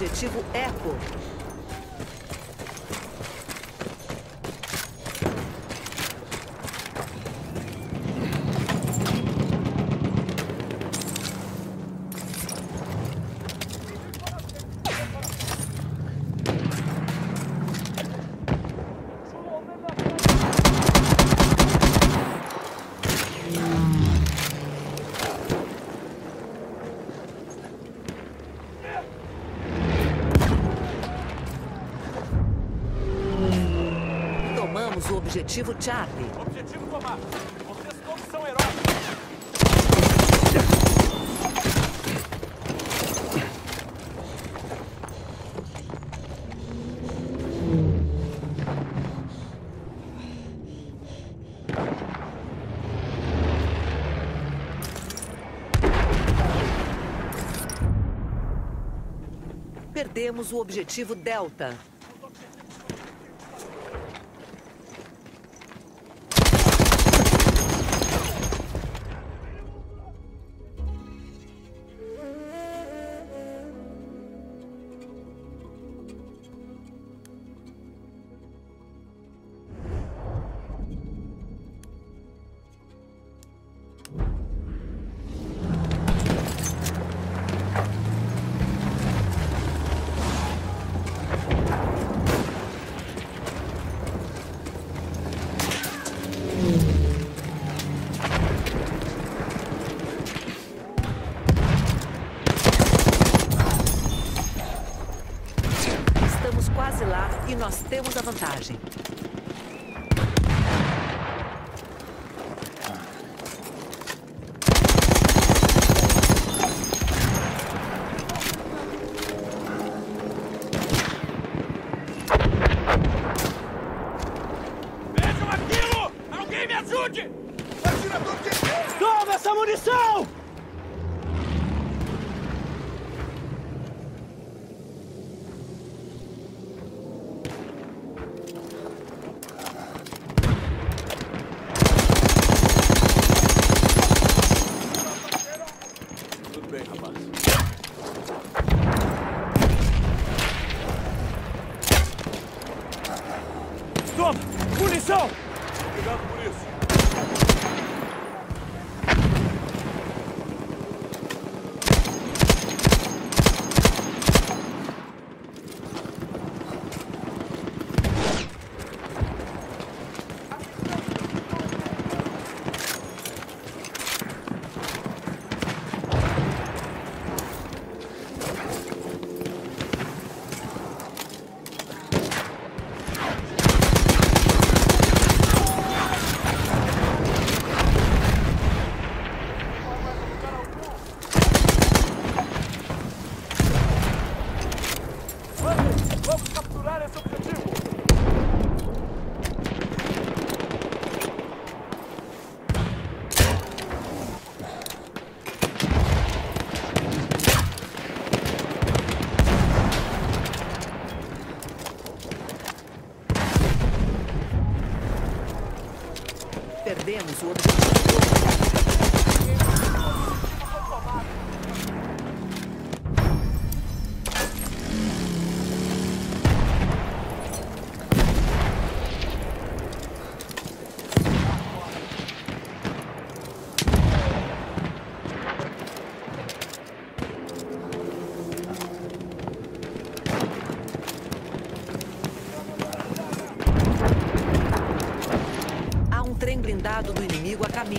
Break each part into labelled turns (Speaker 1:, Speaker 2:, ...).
Speaker 1: objetivo Eco. Tomamos o objetivo Charlie.
Speaker 2: Objetivo tomado. Vocês todos são heróis.
Speaker 1: Perdemos o objetivo Delta. E nós temos a vantagem.
Speaker 2: Vejam aquilo! Alguém me ajude!
Speaker 3: Atirador de...
Speaker 2: Toma essa munição! Vamos, capturar esse objetivo!
Speaker 1: Perdemos o objetivo. Inimigo a caminho.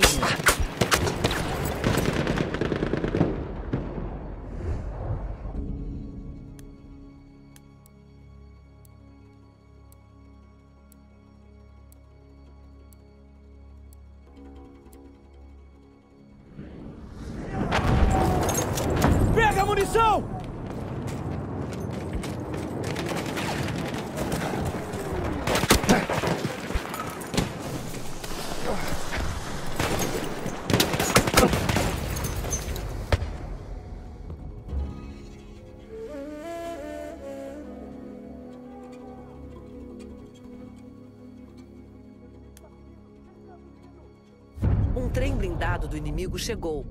Speaker 2: Pega a munição!
Speaker 1: Um trem blindado do inimigo chegou.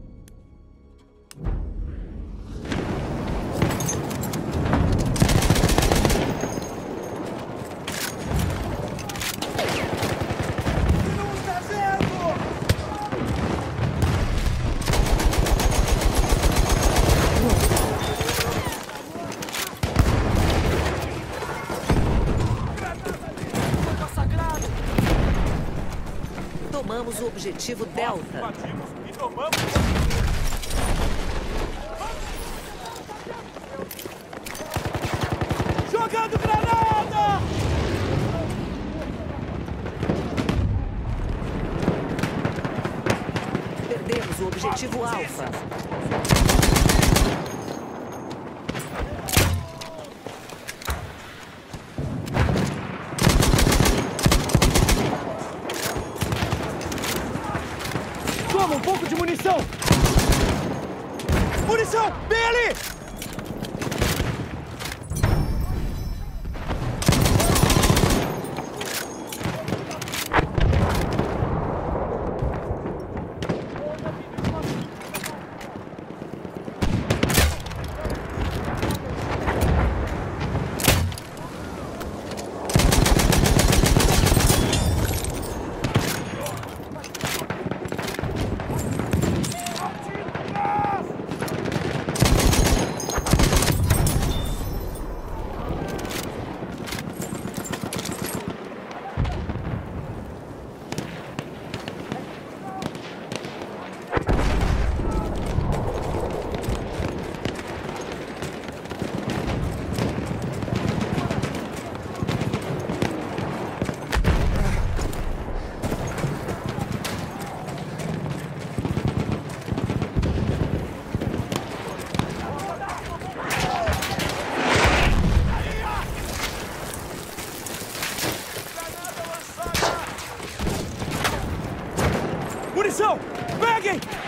Speaker 1: Objetivo Delta.
Speaker 3: E tomamos.
Speaker 2: Jogando granada!
Speaker 1: Perdemos o objetivo Alfa.
Speaker 2: Toma um pouco de munição! Bem ali! Munição! Peguem!